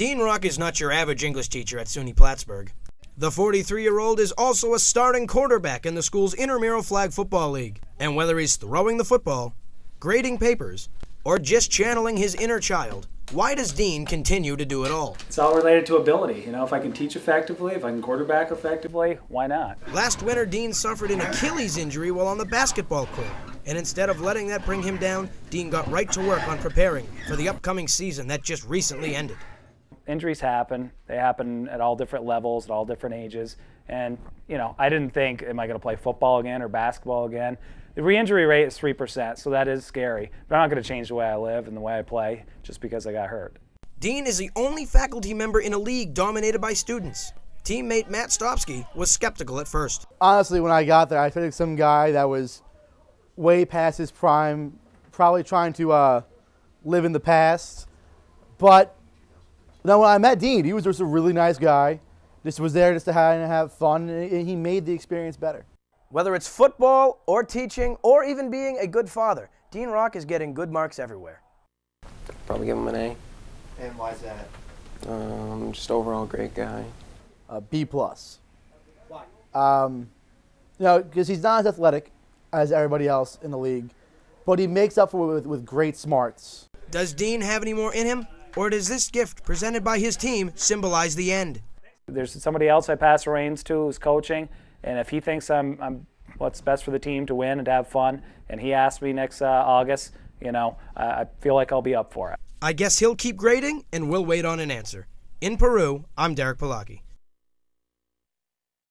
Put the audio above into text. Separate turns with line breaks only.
Dean Rock is not your average English teacher at SUNY Plattsburgh. The 43 year old is also a starting quarterback in the school's intramural flag football league. And whether he's throwing the football, grading papers, or just channeling his inner child, why does Dean continue to do it all?
It's all related to ability. You know, if I can teach effectively, if I can quarterback effectively, why not?
Last winter, Dean suffered an Achilles injury while on the basketball court. And instead of letting that bring him down, Dean got right to work on preparing for the upcoming season that just recently ended
injuries happen. They happen at all different levels, at all different ages. And, you know, I didn't think, am I going to play football again or basketball again? The re injury rate is 3%, so that is scary. But I'm not going to change the way I live and the way I play just because I got hurt.
Dean is the only faculty member in a league dominated by students. Teammate Matt Stopsky was skeptical at first.
Honestly, when I got there, I felt like some guy that was way past his prime, probably trying to uh, live in the past. But now, when I met Dean, he was just a really nice guy. Just was there just to have, have fun, and he made the experience better.
Whether it's football or teaching or even being a good father, Dean Rock is getting good marks everywhere.
Probably give him an
A. And why is that?
Um, just overall great guy.
A B plus. Why? Um, you know, because he's not as athletic as everybody else in the league, but he makes up for it with, with great smarts.
Does Dean have any more in him? Or does this gift presented by his team symbolize the end?
There's somebody else I pass the reins to who's coaching, and if he thinks I'm, I'm what's best for the team to win and to have fun, and he asks me next uh, August, you know, I feel like I'll be up for it.
I guess he'll keep grading, and we'll wait on an answer. In Peru, I'm Derek Palaki.